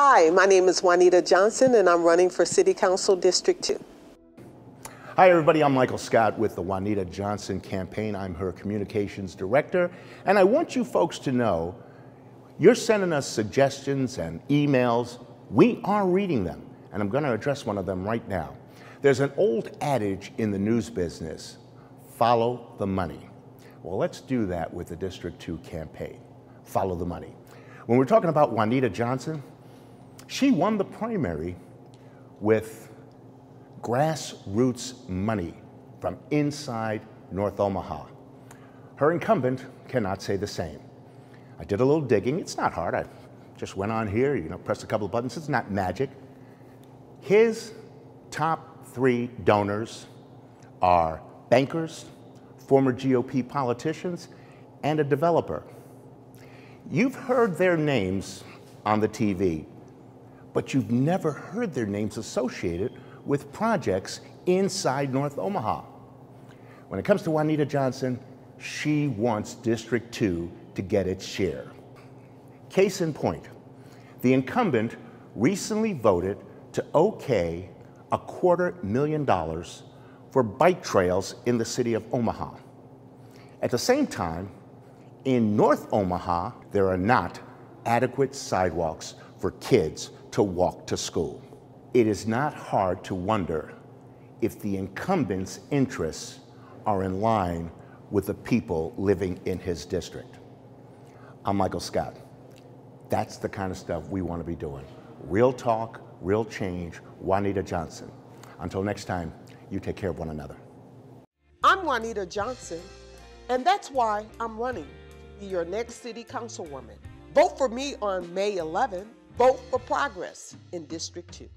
Hi, my name is Juanita Johnson, and I'm running for City Council District 2. Hi, everybody. I'm Michael Scott with the Juanita Johnson campaign. I'm her communications director. And I want you folks to know you're sending us suggestions and emails. We are reading them, and I'm going to address one of them right now. There's an old adage in the news business follow the money. Well, let's do that with the District 2 campaign. Follow the money. When we're talking about Juanita Johnson, she won the primary with grassroots money from inside North Omaha. Her incumbent cannot say the same. I did a little digging. It's not hard. I just went on here, you know, pressed a couple of buttons. It's not magic. His top three donors are bankers, former GOP politicians, and a developer. You've heard their names on the TV, but you've never heard their names associated with projects inside North Omaha. When it comes to Juanita Johnson, she wants District 2 to get its share. Case in point, the incumbent recently voted to okay a quarter million dollars for bike trails in the city of Omaha. At the same time, in North Omaha, there are not adequate sidewalks for kids to walk to school. It is not hard to wonder if the incumbent's interests are in line with the people living in his district. I'm Michael Scott. That's the kind of stuff we want to be doing. Real talk, real change, Juanita Johnson. Until next time, you take care of one another. I'm Juanita Johnson, and that's why I'm running your next city councilwoman. Vote for me on May 11. Vote for progress in District 2.